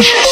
Yes.